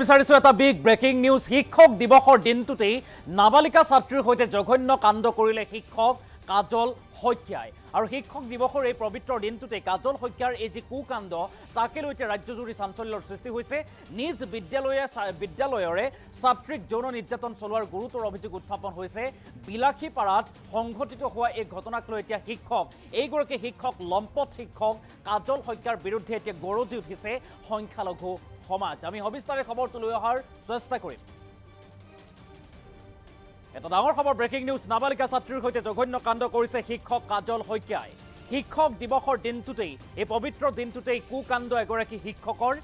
বিচাৰিছোঁ এটা big breaking news শিক্ষক দিৱসৰ দিনটোতেই নাবালিকা ছাত্ৰীৰ সৈতে জঘন্য কাণ্ড কৰিলে শিক্ষক কাজল শইকীয়াই। আৰু শিক্ষক দিৱসৰ এই পবিত্ৰ দিনটোতেই কাজল শইকীয়াৰ এই যি কুকাণ্ড তাকে লৈ এতিয়া ৰাজ্যজুৰি চাঞ্চল্যৰ সৃষ্টি হৈছে। নিজ বিদ্যালয়ে বিদ্যালয়ৰে ছাত্ৰীক যৌন নিৰ্যাতন চলোৱাৰ গুৰুতৰ অভিযোগ উত্থাপন হৈছে। বিলাসীপাৰাত সংঘটিত হোৱা এই ঘটনাক লৈ এতিয়া শিক্ষক এইগৰাকী শিক্ষক লম্পট শিক্ষক কাজল শইকীয়াৰ বিৰুদ্ধে এতিয়া গৰজি উঠিছে সংখ্যালঘু সমাজ আমি সবিস্তাৰে খবৰটো লৈ অহাৰ চেষ্টা কৰিম। এটা ডাঙৰ খবৰ ব্ৰেকিং নিউজ নাবালিকা ছাত্ৰীৰ সৈতে জঘন্য কাণ্ড কৰিছে শিক্ষক কাজল শইকীয়াই। শিক্ষক দিৱসৰ দিনটোতেই এই পবিত্ৰ দিনটোতেই কুকাণ্ড এগৰাকী শিক্ষকৰ।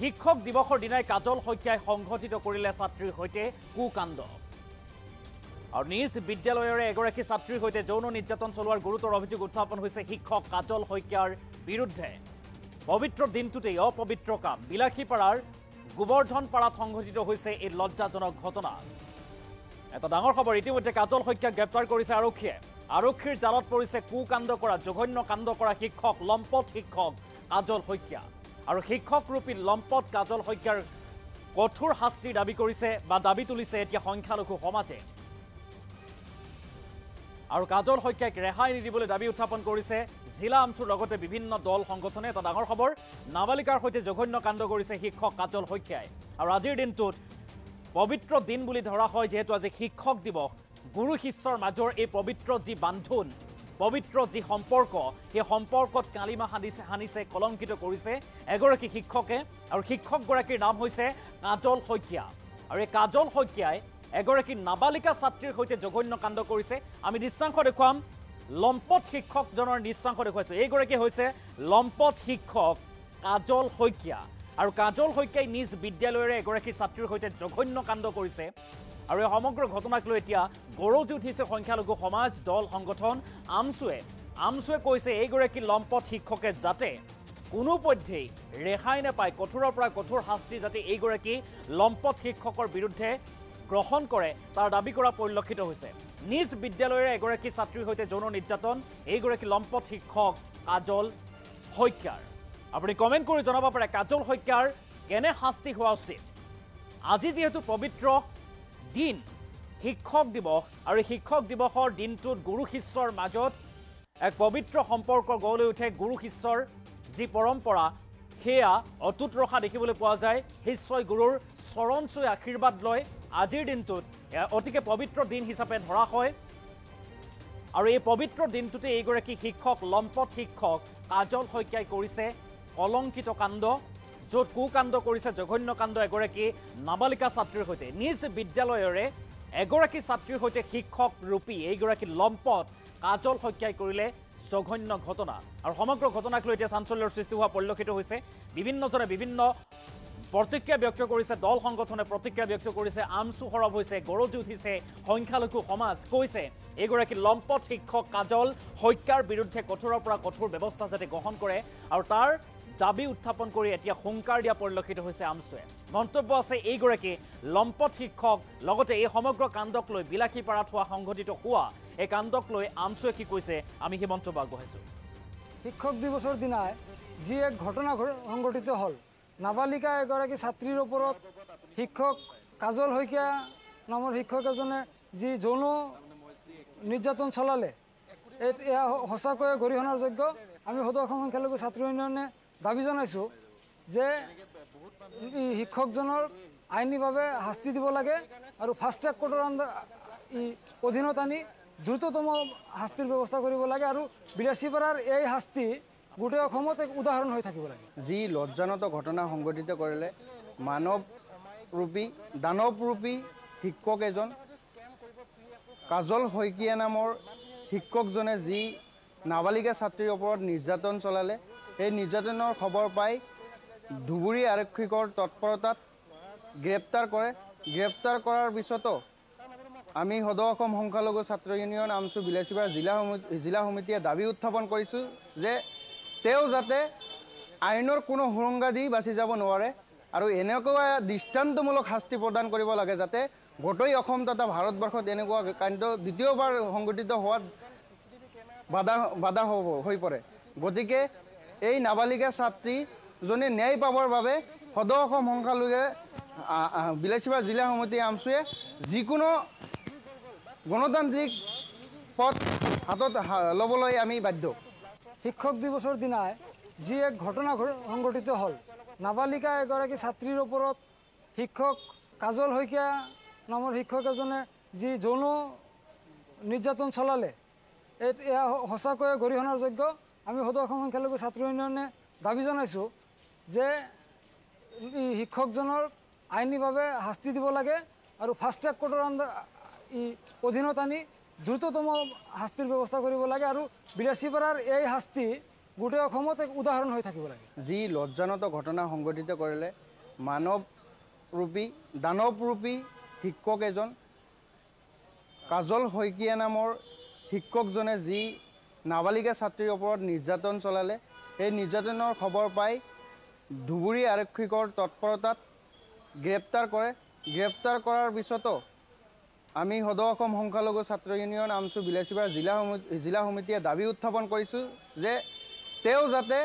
শিক্ষক দিৱসৰ দিনাই কাজল শইকীয়াই সংঘটিত কৰিলে ছাত্ৰীৰ সৈতে কুকাণ্ড। আৰু নিজ বিদ্যালয়ৰে এগৰাকী ছাত্ৰীৰ সৈতে যৌন নিৰ্যাতন চলোৱাৰ গুৰুতৰ অভিযোগ উত্থাপন হৈছে শিক্ষক কাজল শইকীয়াৰ বিৰুদ্ধে। পবিত্ৰ দিনটোতেই অপবিত্ৰ কাম। বিলাসীপাৰাৰ গোবৰ্ধনপাৰাত সংঘটিত হৈছে এই লজ্জাজনক ঘটনা। এটা ডাঙৰ খবৰ ইতিমধ্যে কাজল শইকীয়াক গ্ৰেপ্তাৰ কৰিছে আৰক্ষীয়ে। আৰক্ষীৰ জালত পৰিছে কুকাণ্ড কৰা জঘন্য কাণ্ড কৰা শিক্ষক লম্পট শিক্ষক কাজল শইকীয়া। আৰু শিক্ষকৰূপী লম্পট কাজল শইকীয়াৰ কঠোৰ শাস্তিৰ দাবী কৰিছে বা দাবী তুলিছে এতিয়া সংখ্যালঘু সমাজে। আৰু কাজল শইকীয়াক ৰেহাই নিদিবলৈ দাবী উত্থাপন কৰিছে। জিলা আমচুৰ লগতে বিভিন্ন দল সংগঠনে এটা ডাঙৰ খবৰ নাবালিকাৰ সৈতে জঘন্য কাণ্ড কৰিছে শিক্ষক কাজল শইকীয়াই। আৰু আজিৰ দিনটোত পবিত্ৰ দিন বুলি ধৰা হয় যিহেতু আজি শিক্ষক দিৱস। গুৰু শিষ্যৰ মাজৰ এই পবিত্ৰ যি বান্ধোন পবিত্ৰ যি সম্পৰ্ক সেই সম্পৰ্কত কালিমা সানিছে সানিছে কলংকিত কৰিছে এগৰাকী শিক্ষকে। আৰু শিক্ষকগৰাকীৰ নাম হৈছে কাজল শইকীয়া। আৰু এই কাজল শইকীয়াই এগৰাকী নাবালিকা ছাত্ৰীৰ সৈতে জঘন্য কাণ্ড কৰিছে। আমি দৃশ্যাংশ দেখুৱাম। লম্পট শিক্ষকজনৰ দৃশ্যাংশ দেখুৱাইছোঁ। এইগৰাকী হৈছে লম্পট শিক্ষক কাজল শইকীয়া। আৰু কাজল শইকীয়াই নিজ বিদ্যালয়ৰে এগৰাকী ছাত্ৰীৰ সৈতে জঘন্য কাণ্ড কৰিছে। আৰু এই সমগ্ৰ ঘটনাক লৈ এতিয়া গৰজি উঠিছে সংখ্যালঘু সমাজ দল সংগঠন আমচুৱে। আমচুৱে কৈছে এইগৰাকী লম্পট শিক্ষকে যাতে কোনোপধ্যেই ৰেহাই নাপায় কঠোৰৰ পৰা কঠোৰ শাস্তি যাতে এইগৰাকী লম্পট শিক্ষকৰ বিৰুদ্ধে গ্ৰহণ কৰে তাৰ দাবী কৰা পৰিলক্ষিত হৈছে। নিজ বিদ্যালয়ৰে এগৰাকী ছাত্ৰীৰ সৈতে যৌন নিৰ্যাতন এইগৰাকী লম্পট শিক্ষক কাজল শইকীয়াৰ। আপুনি কমেণ্ট কৰি জনাব পাৰে কাজল শইকীয়াৰ কেনে শাস্তি হোৱা উচিত? আজি যিহেতু পবিত্ৰ দিন শিক্ষক দিৱস আৰু শিক্ষক দিৱসৰ দিনটোত গুৰু শিষ্যৰ মাজত এক পবিত্ৰ সম্পৰ্ক গঢ় লৈ উঠে গুৰু শিষ্যৰ যি পৰম্পৰা সেয়া অটুট ৰখা দেখিবলৈ পোৱা যায়। শিষ্যই গুৰুৰ চৰণ চুই আশীৰ্বাদ লয় আজিৰ দিনটোত। অতিকে পবিত্ৰ দিন হিচাপে ধৰা হয়। আৰু এই পবিত্ৰ দিনটোতে এইগৰাকী শিক্ষক লম্পট শিক্ষক কাজল শইকীয়াই কৰিছে কলংকিত কাণ্ড য'ত কুকাণ্ড কৰিছে জঘন্য কাণ্ড এগৰাকী নাবালিকা ছাত্ৰীৰ সৈতে। নিজ বিদ্যালয়ৰে এগৰাকী ছাত্ৰীৰ সৈতে শিক্ষক ৰূপী এইগৰাকী লম্পট কাজল শইকীয়াই কৰিলে জঘন্য ঘটনা। আৰু সমগ্ৰ ঘটনাক লৈ এতিয়া চাঞ্চল্যৰ সৃষ্টি হোৱা পৰিলক্ষিত হৈছে। বিভিন্নজনে বিভিন্ন প্ৰতিক্ৰিয়া ব্যক্ত কৰিছে দল সংগঠনে প্ৰতিক্ৰিয়া ব্যক্ত কৰিছে আমচু সৰব হৈছে গৰজি উঠিছে সংখ্যালঘু সমাজ কৈছে। এইগৰাকী লম্পট শিক্ষক কাজল শইকীয়াৰ বিৰুদ্ধে কঠোৰৰ পৰা কঠোৰ ব্যৱস্থা যাতে গ্ৰহণ কৰে আৰু তাৰ দাবী উত্থাপন কৰি এতিয়া হুংকাৰ দিয়া পৰিলক্ষিত হৈছে আমচুৱে মন্তব্য আছে এইগৰাকী লম্পট শিক্ষক লগতে এই সমগ্ৰ কাণ্ডক লৈ বিলাসীপাৰাত হোৱা সংঘটিত হোৱা এই কাণ্ডক লৈ আমচুৱে কি কৈছে আমি সেই মন্তব্য আগবঢ়াইছোঁ। শিক্ষক দিৱসৰ দিনাই যি এক ঘটনা সংঘটিত হ'ল নাবালিকা এগৰাকী ছাত্ৰীৰ ওপৰত শিক্ষক কাজল শইকীয়া নামৰ শিক্ষক এজনে যি যৌন নিৰ্যাতন চলালে এয়া সঁচাকৈয়ে গৰিহণাৰ যোগ্য। আমি সদৌ অসম সংখ্যালঘু ছাত্ৰী ইউনিয়নে দাবী জনাইছোঁ যে শিক্ষকজনৰ আইনীভাৱে শাস্তি দিব লাগে আৰু ফাষ্ট ট্ৰেক কোৰ্টৰ অধীনত আনি দ্ৰুততম শাস্তিৰ ব্যৱস্থা কৰিব লাগে আৰু বিৰাচীপাৰাৰ এই শাস্তি গোটেই অসমত এক উদাহৰণ হৈ থাকিব লাগে। যি লজ্জানত ঘটনা সংঘটিত কৰিলে মানৱৰূপী দানৱৰূপী শিক্ষক এজন কাজল শইকীয়া নামৰ শিক্ষকজনে যি নাবালিকা ছাত্ৰীৰ ওপৰত নিৰ্যাতন চলালে সেই নিৰ্যাতনৰ খবৰ পাই ধুবুৰী আৰক্ষীকৰ তৎপৰতাত গ্ৰেপ্তাৰ কৰে। গ্ৰেপ্তাৰ কৰাৰ পিছতো আমি সদৌ অসম সংখ্যালঘু ছাত্ৰ ইউনিয়ন আমচু বিলাচীপাৰা জিলা সমিতি জিলা সমিতিয়ে দাবী উত্থাপন কৰিছোঁ যে তেওঁ যাতে আইনৰ কোনো সুৰংগা দি বাচি যাব নোৱাৰে আৰু এনেকুৱা দৃষ্টান্তমূলক শাস্তি প্ৰদান কৰিব লাগে যাতে গোটেই অসম তথা ভাৰতবৰ্ষত এনেকুৱা কাণ্ড দ্বিতীয়বাৰ সংঘটিত হোৱাত বাধা বাধা হ'ব হৈ পৰে। গতিকে এই নাবালিকা ছাত্ৰীজনে ন্যায় পাবৰ বাবে সদৌ অসম সংখ্যালঘে বিলাসীবাৰ জিলা সমিতি আমচুৱে যিকোনো গণতান্ত্ৰিক পথ হাতত ল'বলৈ আমি বাধ্য। শিক্ষক দিৱসৰ দিনাই যি এক ঘটনা সংঘটিত হ'ল। নাবালিকা এগৰাকী ছাত্ৰীৰ ওপৰত শিক্ষক কাজল শইকীয়া নামৰ শিক্ষক এজনে যি যৌন নিৰ্যাতন চলালে এয়া সঁচাকৈয়ে গৰিহণাৰ যোগ্য। আমি সদৌ অসম সংখ্যালঘু ছাত্ৰ ইউনিয়নে দাবী জনাইছোঁ যে ই শিক্ষকজনৰ আইনীভাৱে শাস্তি দিব লাগে আৰু ফাষ্ট ট্ৰেক কোৰ্টৰ অধীনত আনি দ্ৰুততম শাস্তিৰ ব্যৱস্থা কৰিব লাগে আৰু বিৰাচীপাৰাৰ এই শাস্তি গোটেই অসমত এক উদাহৰণ হৈ থাকিব লাগে। যি লজ্জানত ঘটনা সংঘটিত কৰিলে মানৱ ৰূপী দানৱ ৰূপী শিক্ষক এজন কাজল শইকীয়া নামৰ শিক্ষকজনে যি নাবালিকা ছাত্ৰীৰ ওপৰত নিৰ্যাতন চলালে সেই নিৰ্যাতনৰ খবৰ পাই ধুবুৰী আৰক্ষীকৰ তৎপৰতাত গ্ৰেপ্তাৰ কৰে। গ্ৰেপ্তাৰ কৰাৰ পিছতো আমি সদৌ অসম সংখ্যালঘু ছাত্ৰ ইউনিয়ন আমচু বিলাচীবাৰ জিলা সমিতি জিলা সমিতিয়ে দাবী উত্থাপন কৰিছোঁ যে তেওঁ যাতে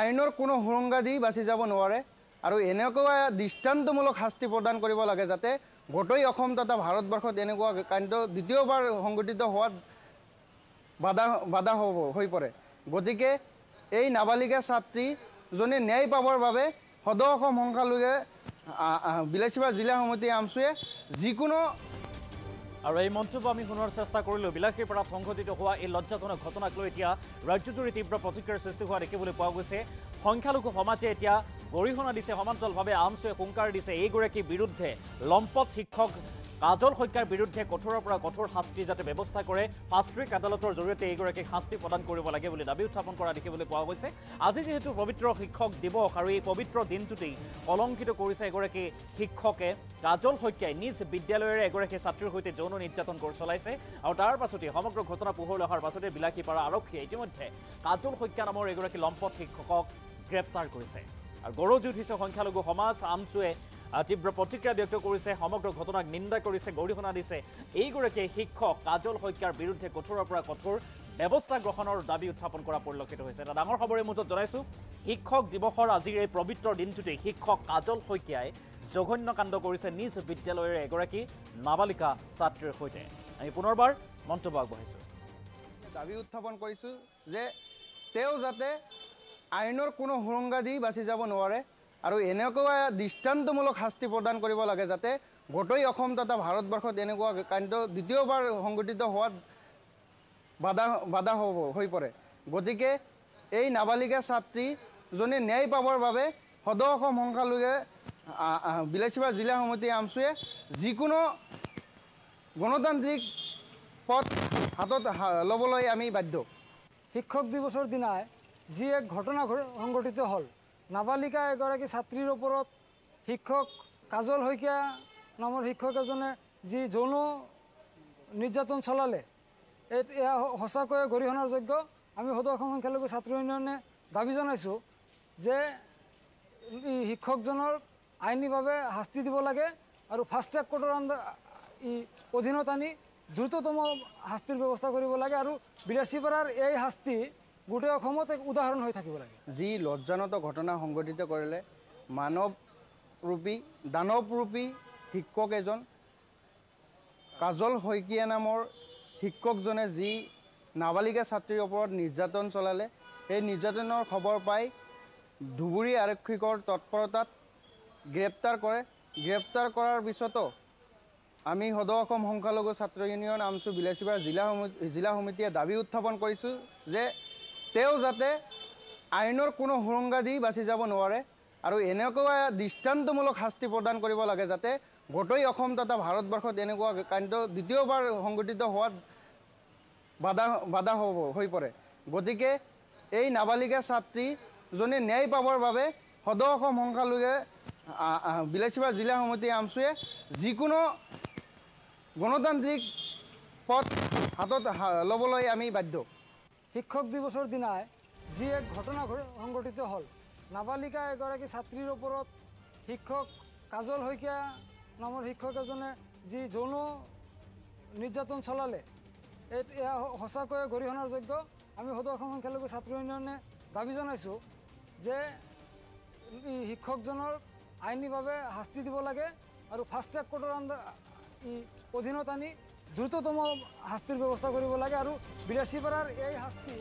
আইনৰ কোনো সুৰংগা দি বাচি যাব নোৱাৰে আৰু এনেকুৱা দৃষ্টান্তমূলক শাস্তি প্ৰদান কৰিব লাগে যাতে গোটেই অসম তথা ভাৰতবৰ্ষত এনেকুৱা কাণ্ড দ্বিতীয়বাৰ সংঘটিত হোৱাত বাধা বাধা হ'ব হৈ পৰে। গতিকে এই নাবালিকা ছাত্ৰীজনে ন্যায় পাবৰ বাবে সদৌ অসম সংখ্যালঘে বিলাচীবাৰ জিলা সমিতি আমচুৱে যিকোনো আৰু এই মন্তব্য আমি শুনোৱাৰ চেষ্টা কৰিলোঁ। বিলাসীপাৰাত সংঘটিত হোৱা এই লজ্জাজনক ঘটনাক লৈ এতিয়া ৰাজ্যজুৰি তীব্ৰ প্ৰতিক্ৰিয়াৰ সৃষ্টি হোৱা দেখিবলৈ পোৱা গৈছে। সংখ্যালঘু সমাজে এতিয়া গৰিহণা দিছে সমান্তৰালভাৱে আমচুৱে হুংকাৰ দিছে। এইগৰাকীৰ বিৰুদ্ধে লম্পট শিক্ষক কাজল শইকীয়াৰ বিৰুদ্ধে কঠোৰৰ পৰা কঠোৰ শাস্তি যাতে ব্যৱস্থা কৰে ট্ৰেক আদালতৰ জৰিয়তে এইগৰাকীক শাস্তি প্ৰদান কৰিব লাগে বুলি দাবী উত্থাপন কৰা দেখিবলৈ পোৱা গৈছে। আজি যিহেতু পবিত্ৰ শিক্ষক দিৱস আৰু এই পবিত্ৰ দিনটোতেই কলংকিত কৰিছে এগৰাকী শিক্ষকে কাজল শইকীয়াই নিজ বিদ্যালয়ৰে এগৰাকী ছাত্ৰীৰ সৈতে যৌন নিৰ্যাতন কৰি চলাইছে আৰু তাৰ পাছতেই সমগ্ৰ ঘটনা পোহৰলৈ অহাৰ পাছতে বিলাসীপাৰা আৰক্ষীয়ে ইতিমধ্যে কাজল শইকীয়া নামৰ এগৰাকী লম্পট শিক্ষকক গ্ৰেপ্তাৰ কৰিছে। আৰু গৌৰৱজি উঠিছে সংখ্যালঘু সমাজ আমচুৱে তীব্ৰ প্ৰতিক্ৰিয়া ব্যক্ত কৰিছে সমগ্ৰ ঘটনাক নিন্দা কৰিছে গৰিহণা দিছে এইগৰাকী শিক্ষক কাজল শইকীয়াৰ বিৰুদ্ধে কঠোৰৰ পৰা কঠোৰ ব্যৱস্থা গ্ৰহণৰ দাবী উত্থাপন কৰা পৰিলক্ষিত হৈছে। এটা খবৰ এই মুহূৰ্তত জনাইছোঁ শিক্ষক দিৱসৰ আজিৰ এই পবিত্ৰ দিনটোতেই শিক্ষক কাজল শইকীয়াই জঘন্য কাণ্ড কৰিছে নিজ বিদ্যালয়ৰে এগৰাকী নাবালিকা ছাত্ৰীৰ সৈতে। আমি পুনৰবাৰ মন্তব্য আগবঢ়াইছোঁ। দাবী উত্থাপন কৰিছোঁ যে তেওঁ যাতে আইনৰ কোনো সুৰংগা দি বাচি যাব নোৱাৰে। আৰু এনেকুৱা দৃষ্টান্তমূলক শাস্তি প্ৰদান কৰিব লাগে যাতে গোটেই অসম তথা ভাৰতবৰ্ষত এনেকুৱা কাণ্ড দ্বিতীয়বাৰ সংঘটিত হোৱাত বাধা বাধা হ'ব হৈ পৰে। গতিকে এই নাবালিকা ছাত্ৰীজনে ন্যায় পাবৰ বাবে সদৌ অসম সংখ্যালঘে বিলাচীবাৰ জিলা সমিতি আমচুৱে যিকোনো গণতান্ত্ৰিক পথ হাতত ল'বলৈ আমি বাধ্য। শিক্ষক দিৱসৰ দিনাই যি এক ঘটনা সংঘটিত হ'ল নাবালিকা এগৰাকী ছাত্ৰীৰ ওপৰত শিক্ষক কাজল শইকীয়া নামৰ শিক্ষক এজনে যি যৌন নিৰ্যাতন চলালে এয়া সঁচাকৈয়ে গৰিহণাৰ যোগ্য। আমি সদৌ অসম সংখ্যালঘু ছাত্ৰ ইউনিয়নে দাবী জনাইছোঁ যে ই শিক্ষকজনৰ আইনীভাৱে শাস্তি দিব লাগে আৰু ফাষ্ট ট্ৰেক কোৰ্টৰ ই অধীনত আনি দ্ৰুততম শাস্তিৰ ব্যৱস্থা কৰিব লাগে আৰু বিৰাচীপাৰাৰ এই শাস্তি গোটেই অসমত এক উদাহৰণ হৈ থাকিব লাগে। যি লজ্জানত ঘটনা সংঘটিত কৰিলে মানৱ ৰূপী দানৱ ৰূপী শিক্ষক এজন কাজল শইকীয়া নামৰ শিক্ষকজনে যি নাবালিকা ছাত্ৰীৰ ওপৰত নিৰ্যাতন চলালে সেই নিৰ্যাতনৰ খবৰ পাই ধুবুৰী আৰক্ষীকৰ তৎপৰতাত গ্ৰেপ্তাৰ কৰে। গ্ৰেপ্তাৰ কৰাৰ পিছতো আমি সদৌ অসম সংখ্যালঘু ছাত্ৰ ইউনিয়ন আমচু বিলাচীবাৰ জিলা সমিতি জিলা সমিতিয়ে দাবী উত্থাপন কৰিছোঁ যে তেওঁ যাতে আইনৰ কোনো সুৰংগা দি বাচি যাব নোৱাৰে আৰু এনেকুৱা দৃষ্টান্তমূলক শাস্তি প্ৰদান কৰিব লাগে যাতে গোটেই অসম তথা ভাৰতবৰ্ষত এনেকুৱা কাণ্ড দ্বিতীয়বাৰ সংঘটিত হোৱাত বাধা বাধা হ'ব হৈ পৰে। গতিকে এই নাবালিকা ছাত্ৰীজনে ন্যায় পাবৰ বাবে সদৌ অসম সংখ্যালঘে বিলাচীবাৰ জিলা সমিতি আমচুৱে যিকোনো গণতান্ত্ৰিক পথ হাতত ল'বলৈ আমি বাধ্য। শিক্ষক দিৱসৰ দিনাই যি এক ঘটনা সংঘটিত হ'ল নাবালিকা এগৰাকী ছাত্ৰীৰ ওপৰত শিক্ষক কাজল শইকীয়া নামৰ শিক্ষক এজনে যি যৌন নিৰ্যাতন চলালে এয়া সঁচাকৈয়ে গৰিহণাৰ যোগ্য। আমি সদৌ অসম সংখ্যালঘু ছাত্ৰ ইউনিয়নে দাবী জনাইছোঁ যে ই শিক্ষকজনৰ আইনীভাৱে শাস্তি দিব লাগে আৰু ফাষ্ট ট্ৰেক কোৰ্টৰ অধীনত আনি দ্ৰুততম শাস্তিৰ ব্যৱস্থা কৰিব লাগে আৰু বিৰাছী পাৰাৰ এই শাস্তি